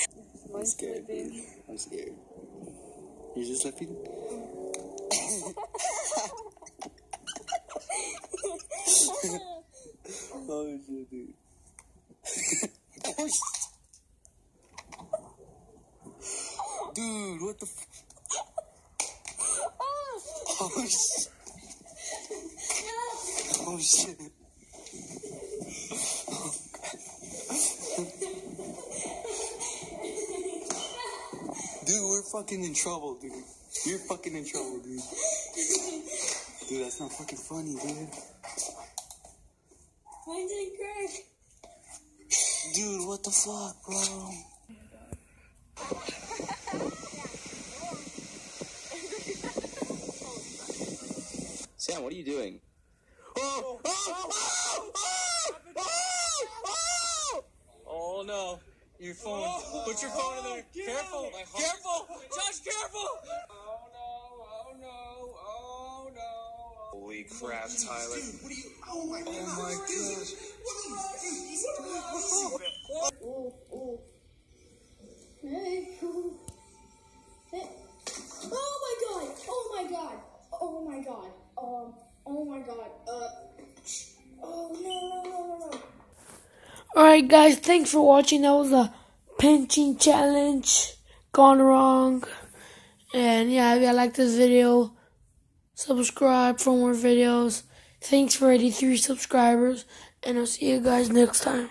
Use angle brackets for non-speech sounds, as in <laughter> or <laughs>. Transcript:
sleeping. I'm scared. You're just sleeping? <laughs> oh shit, dude. oh <laughs> shit. Dude, what the f- Oh shit. Oh shit. Oh, Dude, we're fucking in trouble, dude. You're fucking in trouble, dude. Dude, that's not fucking funny, dude. Why did it crack? Dude, what the fuck, bro? Sam, what are you doing? Oh, oh, oh, oh, oh, oh! Oh no. Your phone. Put your phone in there. Careful. Careful. Josh, careful. Oh no. Oh no. Oh no. Holy crap, Tyler. Oh my gosh. Oh, oh. Hey, oh. Hey. Oh my god! Oh my god! Oh my god! Um, oh my god. Uh, oh no, no, no, no, no. Alright, guys, thanks for watching. That was a pinching challenge gone wrong. And yeah, if you like this video, subscribe for more videos. Thanks for 83 subscribers, and I'll see you guys next time.